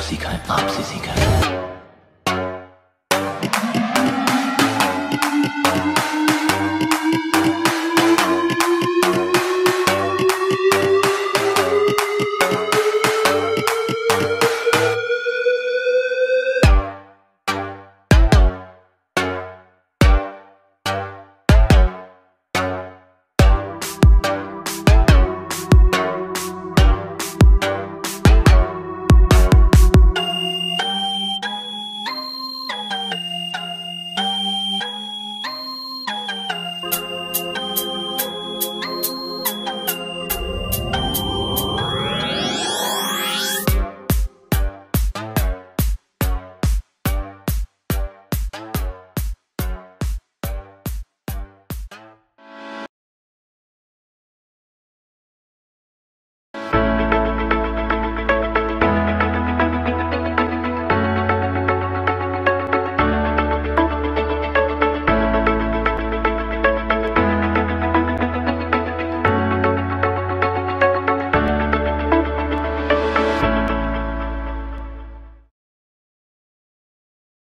Absicherung. Absicherung.